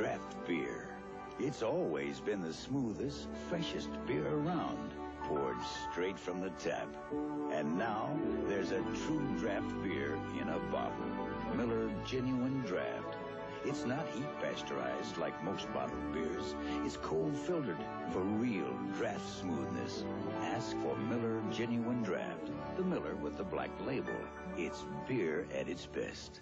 draft beer. It's always been the smoothest, freshest beer around, poured straight from the tap. And now there's a true draft beer in a bottle. Miller Genuine Draft. It's not heat pasteurized like most bottled beers. It's cold filtered for real draft smoothness. Ask for Miller Genuine Draft. The Miller with the black label. It's beer at its best.